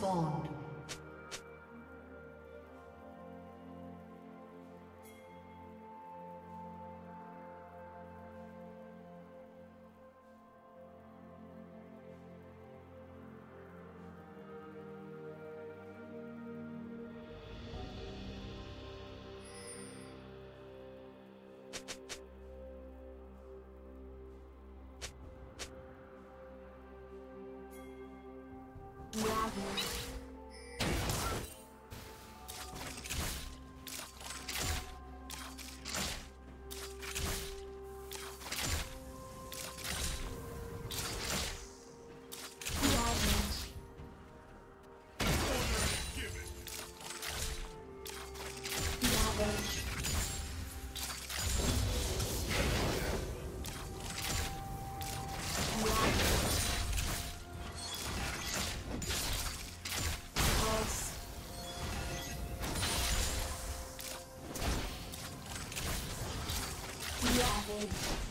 Spawned. Ravage. old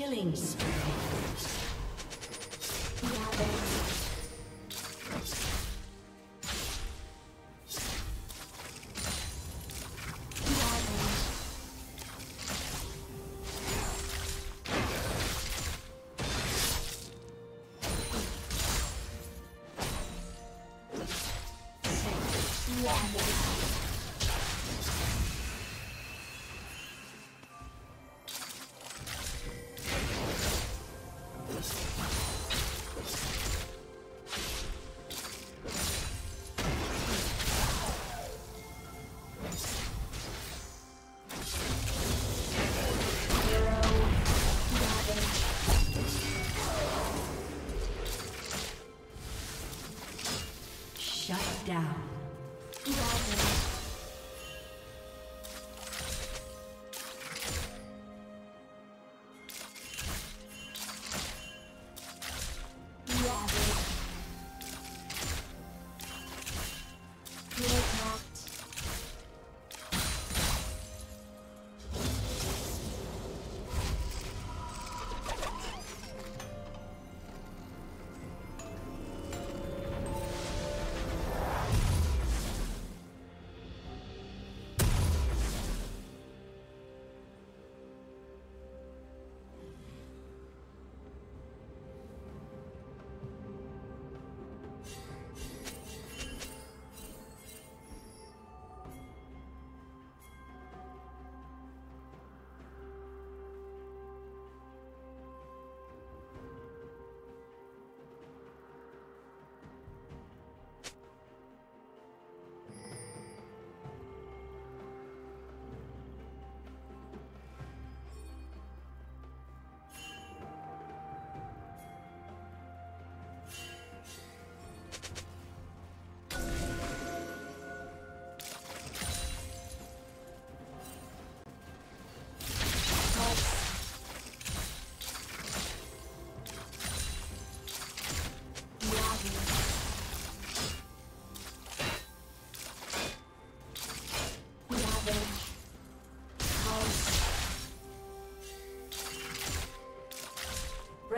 Killing spree. Down.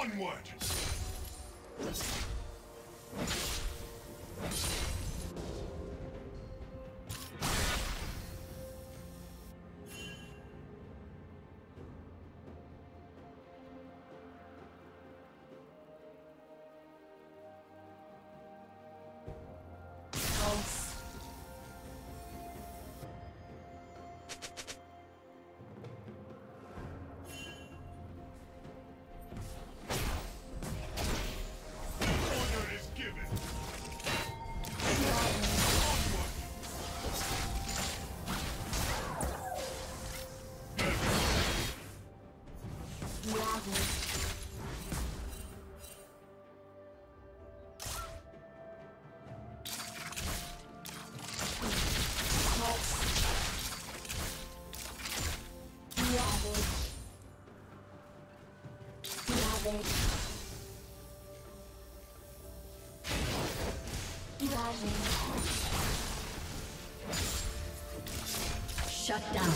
Onward! Shut down.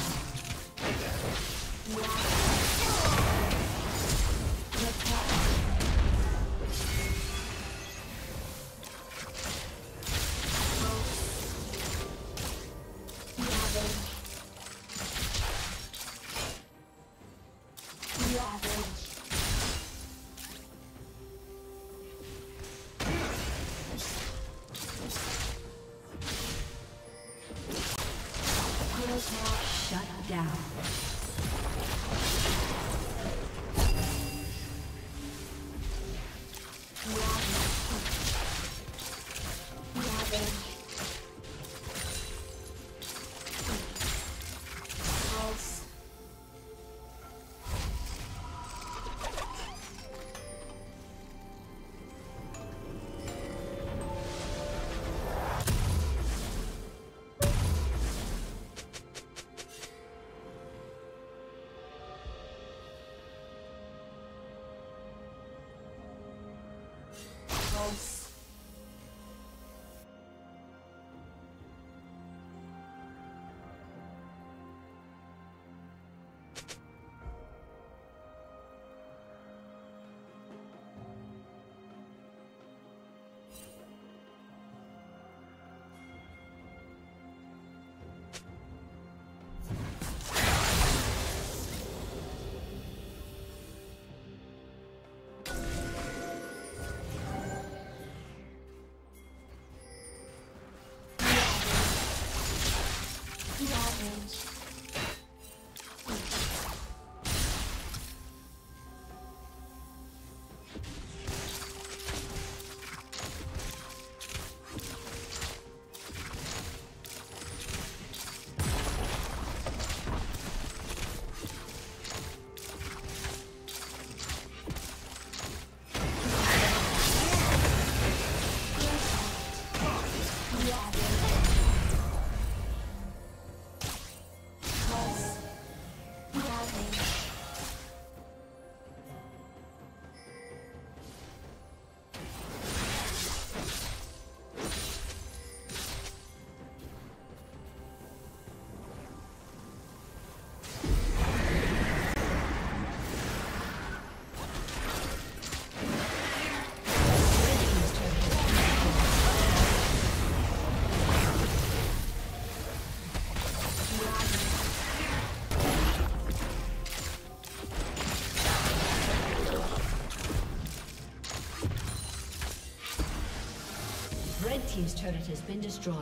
Team's turret has been destroyed.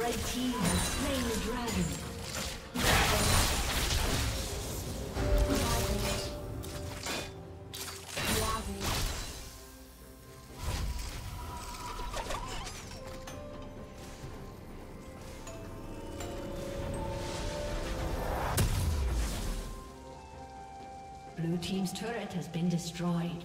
Red team has slain the dragon. Blue team's turret has been destroyed.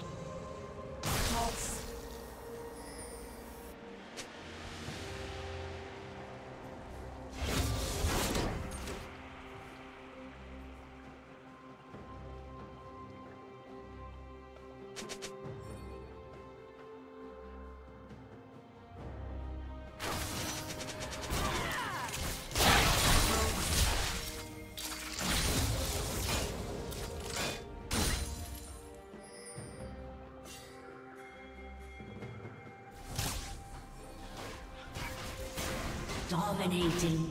Dominating.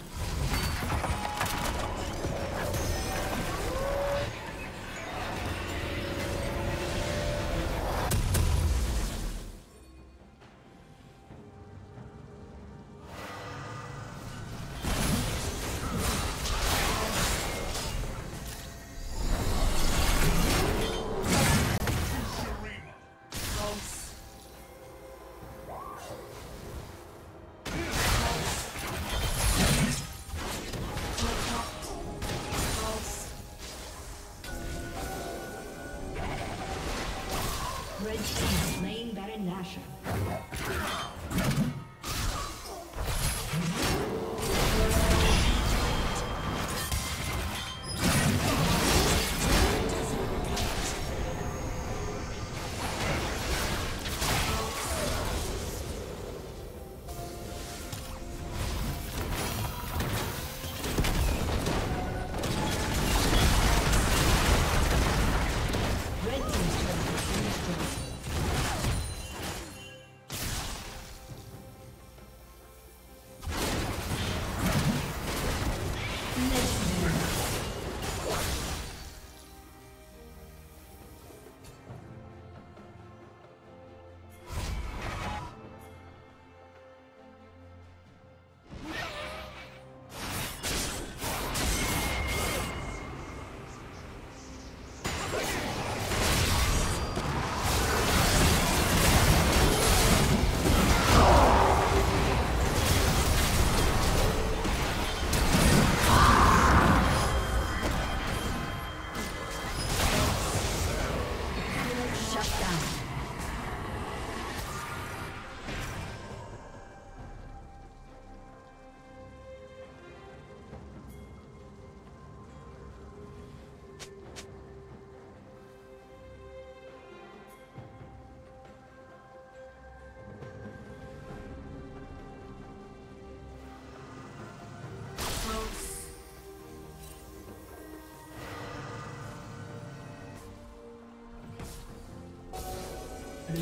compassion.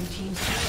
team's turret.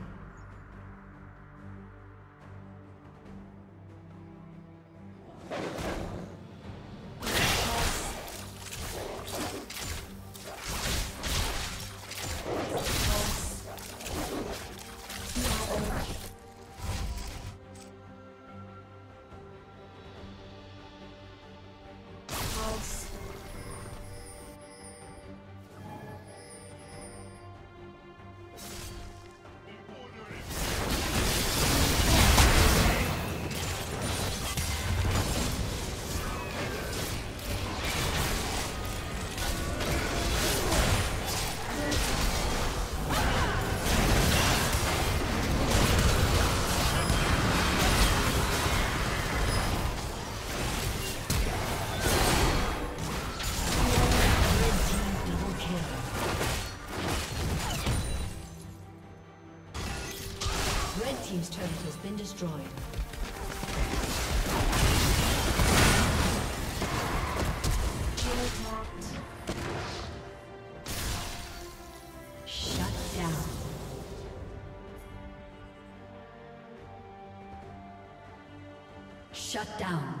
Destroyed. Shut down. Shut down.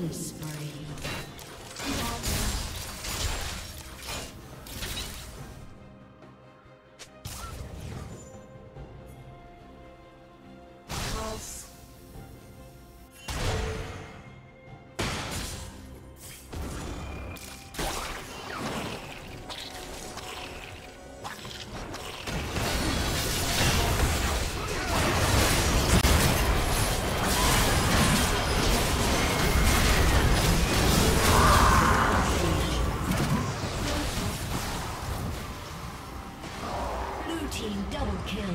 Killing Team double kill.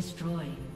Destroyed.